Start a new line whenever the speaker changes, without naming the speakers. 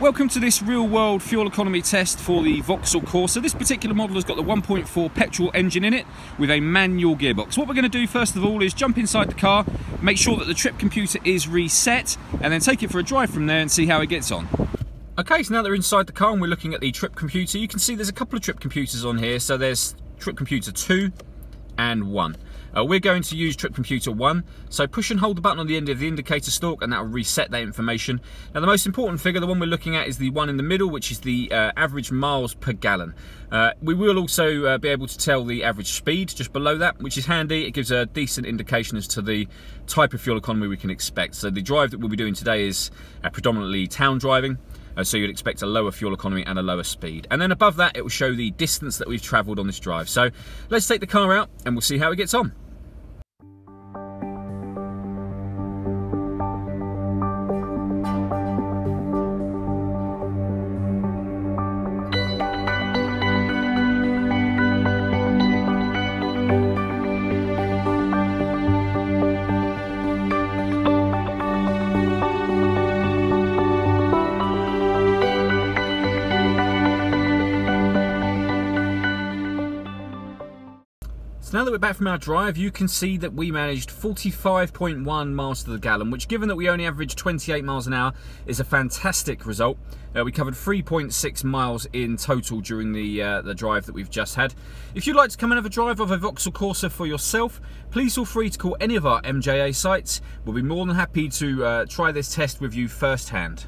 Welcome to this real world fuel economy test for the Vauxhall Corsa. This particular model has got the 1.4 petrol engine in it with a manual gearbox. What we're going to do first of all is jump inside the car, make sure that the trip computer is reset and then take it for a drive from there and see how it gets on. Okay, so now that we're inside the car and we're looking at the trip computer, you can see there's a couple of trip computers on here. So there's trip computer 2 and 1. Uh, we're going to use Trip Computer 1, so push and hold the button on the end of the indicator stalk and that will reset that information. Now the most important figure, the one we're looking at is the one in the middle, which is the uh, average miles per gallon. Uh, we will also uh, be able to tell the average speed just below that, which is handy. It gives a decent indication as to the type of fuel economy we can expect. So the drive that we'll be doing today is uh, predominantly town driving. Uh, so you'd expect a lower fuel economy and a lower speed. And then above that, it will show the distance that we've traveled on this drive. So let's take the car out and we'll see how it gets on. So now that we're back from our drive, you can see that we managed 45.1 miles to the gallon, which given that we only averaged 28 miles an hour, is a fantastic result. Uh, we covered 3.6 miles in total during the, uh, the drive that we've just had. If you'd like to come and have a drive of a Vauxhall Corsa for yourself, please feel free to call any of our MJA sites. We'll be more than happy to uh, try this test with you firsthand.